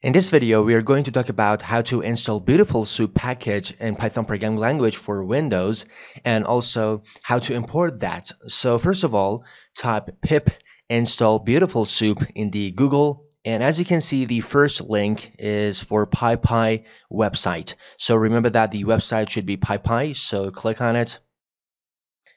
In this video, we are going to talk about how to install Beautiful Soup package in Python programming language for Windows and also how to import that. So first of all, type pip install Beautiful Soup in the Google and as you can see, the first link is for PyPI website. So remember that the website should be PyPI, so click on it.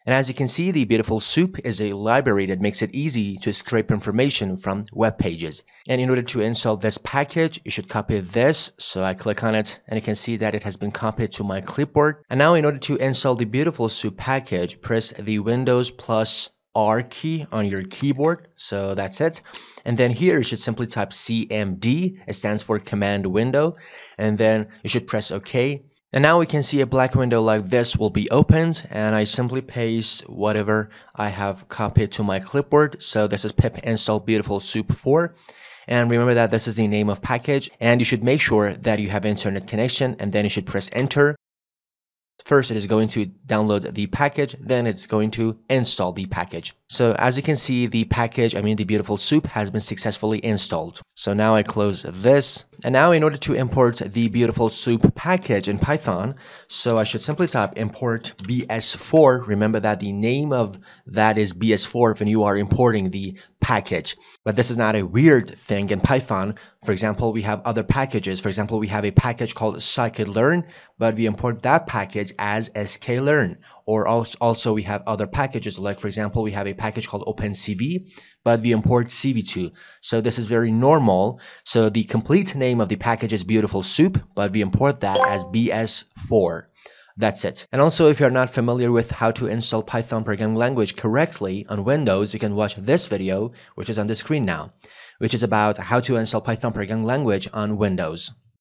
And as you can see, the Beautiful Soup is a library that makes it easy to scrape information from web pages. And in order to install this package, you should copy this. So I click on it and you can see that it has been copied to my clipboard. And now in order to install the Beautiful Soup package, press the Windows plus R key on your keyboard. So that's it. And then here you should simply type CMD. It stands for command window. And then you should press OK. And now we can see a black window like this will be opened and I simply paste whatever I have copied to my clipboard. So this is pip install beautiful soup 4. And remember that this is the name of package and you should make sure that you have internet connection and then you should press enter First, it is going to download the package, then it's going to install the package. So as you can see, the package, I mean the beautiful soup, has been successfully installed. So now I close this. And now in order to import the beautiful soup package in Python, so I should simply type import bs4. Remember that the name of that is bs4 when you are importing the package. But this is not a weird thing in Python. For example, we have other packages. For example, we have a package called scikit-learn, but we import that package as sklearn. Or also we have other packages, like for example, we have a package called OpenCV, but we import CV2. So this is very normal. So the complete name of the package is Beautiful Soup, but we import that as BS4. That's it. And also, if you're not familiar with how to install Python programming language correctly on Windows, you can watch this video, which is on the screen now, which is about how to install Python programming language on Windows.